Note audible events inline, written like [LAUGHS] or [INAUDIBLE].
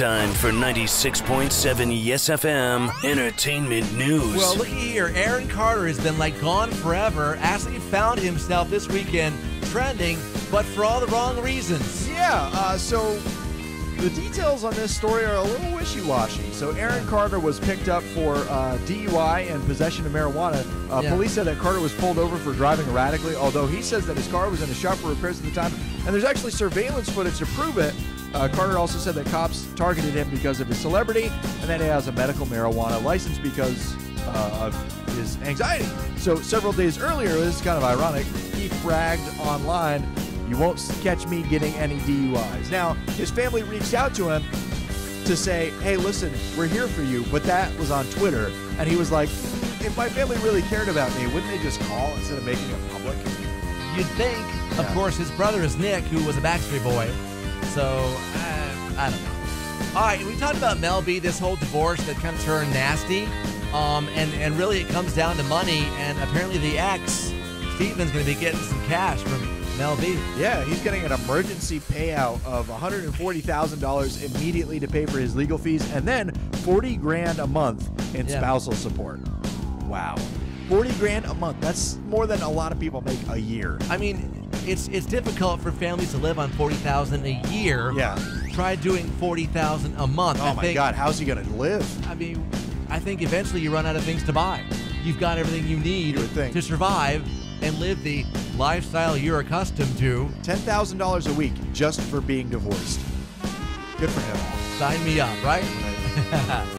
time for 96.7 Yes FM Entertainment News. Well, looky here. Aaron Carter has been like gone forever. Actually found himself this weekend trending, but for all the wrong reasons. Yeah, uh, so the details on this story are a little wishy-washy. So Aaron Carter was picked up for uh, DUI and possession of marijuana. Uh, Yeah. Police said that Carter was pulled over for driving erratically, although he says that his car was in a shop for repairs at the time. And there's actually surveillance footage to prove it. Uh, Carter also said that cops targeted him because of his celebrity, and that he has a medical marijuana license because uh, of his anxiety. So several days earlier, this is kind of ironic, he bragged online, "You won't catch me getting any DUIs." Now his family reached out to him to say, "Hey, listen, we're here for you," but that was on Twitter, and he was like, "If my family really cared about me, wouldn't they just call instead of making it public?" You'd think, of course, his brother is Nick, who was a Backstreet Boy. So, uh, I don't know. All right, we talked about Mel B, this whole divorce that kind of turned nasty. Um, and, and really, it comes down to money. And apparently, the ex, Steven's going to be getting some cash from Mel B. Yeah, he's getting an emergency payout of $140,000 immediately to pay for his legal fees and then 40 grand a month in Yeah. spousal support. Wow. 40 grand a month. That's more than a lot of people make a year. I mean, it's it's difficult for families to live on forty thousand a year. Yeah. Try doing forty thousand a month. Oh I my think, god, how's he going to live? I mean, I think eventually you run out of things to buy. You've got everything you need You think. to survive and live the lifestyle you're accustomed to. $10,000 a week just for being divorced. Good for him. Sign me up, right? [LAUGHS]